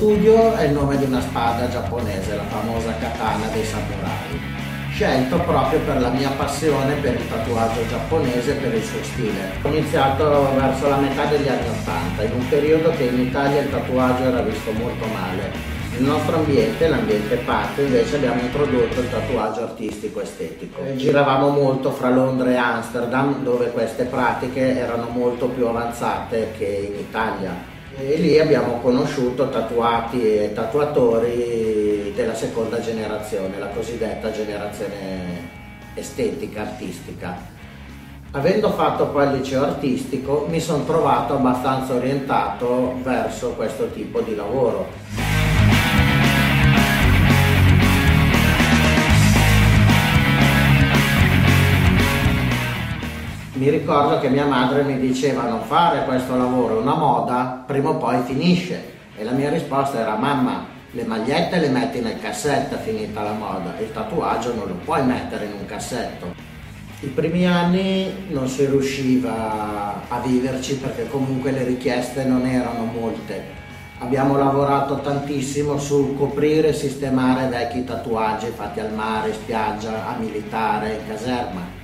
Ryu è il nome di una spada giapponese, la famosa katana dei samurai scelto proprio per la mia passione per il tatuaggio giapponese e per il suo stile. Ho iniziato verso la metà degli anni Ottanta, in un periodo che in Italia il tatuaggio era visto molto male. Nel nostro ambiente, l'ambiente PAC, invece abbiamo introdotto il tatuaggio artistico estetico. Giravamo molto fra Londra e Amsterdam dove queste pratiche erano molto più avanzate che in Italia e lì abbiamo conosciuto tatuati e tatuatori della seconda generazione, la cosiddetta generazione estetica, artistica. Avendo fatto poi il liceo artistico mi sono trovato abbastanza orientato verso questo tipo di lavoro. Mi ricordo che mia madre mi diceva non fare questo lavoro, è una moda, prima o poi finisce. E la mia risposta era mamma, le magliette le metti nel cassetto, finita la moda, il tatuaggio non lo puoi mettere in un cassetto. I primi anni non si riusciva a viverci perché comunque le richieste non erano molte. Abbiamo lavorato tantissimo sul coprire e sistemare vecchi tatuaggi fatti al mare, spiaggia, a militare, in caserma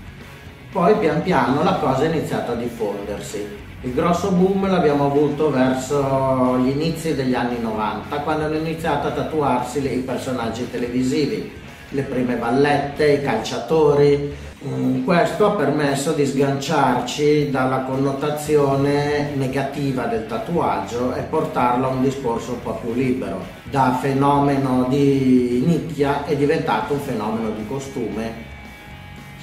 poi pian piano la cosa è iniziata a diffondersi. Il grosso boom l'abbiamo avuto verso gli inizi degli anni 90, quando hanno iniziato a tatuarsi i personaggi televisivi, le prime ballette, i calciatori. Mm, questo ha permesso di sganciarci dalla connotazione negativa del tatuaggio e portarlo a un discorso un po' più libero. Da fenomeno di nicchia è diventato un fenomeno di costume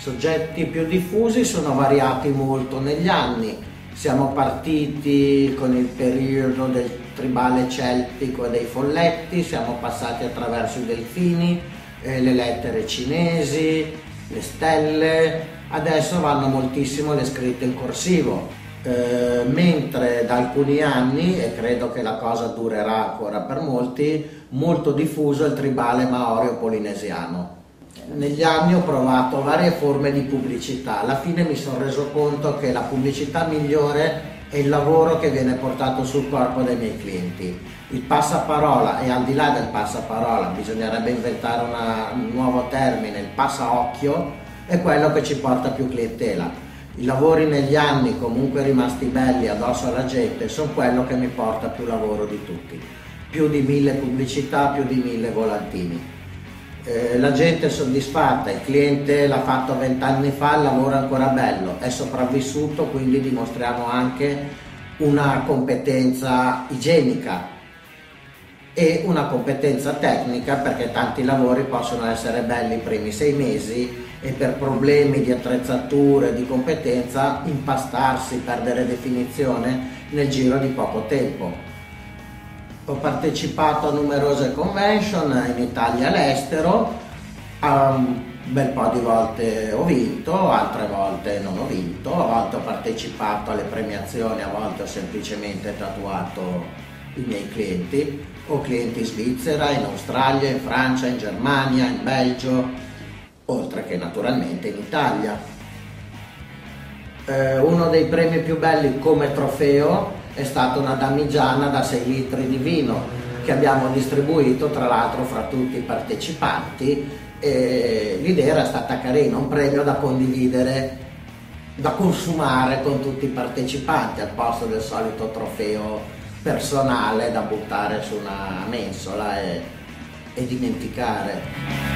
soggetti più diffusi sono variati molto negli anni. Siamo partiti con il periodo del tribale celtico e dei folletti, siamo passati attraverso i delfini, eh, le lettere cinesi, le stelle, adesso vanno moltissimo le scritte in corsivo, eh, mentre da alcuni anni, e credo che la cosa durerà ancora per molti, molto diffuso il tribale maorio polinesiano negli anni ho provato varie forme di pubblicità, alla fine mi sono reso conto che la pubblicità migliore è il lavoro che viene portato sul corpo dei miei clienti. Il passaparola e al di là del passaparola bisognerebbe inventare una, un nuovo termine, il passaocchio, è quello che ci porta più clientela. I lavori negli anni comunque rimasti belli addosso alla gente sono quello che mi porta più lavoro di tutti. Più di mille pubblicità, più di mille volantini eh, la gente è soddisfatta, il cliente l'ha fatto vent'anni fa, il lavoro è ancora bello, è sopravvissuto, quindi dimostriamo anche una competenza igienica e una competenza tecnica perché tanti lavori possono essere belli i primi sei mesi e per problemi di attrezzature, di competenza impastarsi, perdere definizione nel giro di poco tempo. Ho partecipato a numerose convention in Italia e all'estero, un bel po' di volte ho vinto, altre volte non ho vinto, a volte ho partecipato alle premiazioni, a volte ho semplicemente tatuato i miei clienti, ho clienti in Svizzera, in Australia, in Francia, in Germania, in Belgio, oltre che naturalmente in Italia. Eh, uno dei premi più belli come trofeo è stata una damigiana da 6 litri di vino che abbiamo distribuito tra l'altro fra tutti i partecipanti l'idea era stata carina, un premio da condividere, da consumare con tutti i partecipanti al posto del solito trofeo personale da buttare su una mensola e, e dimenticare.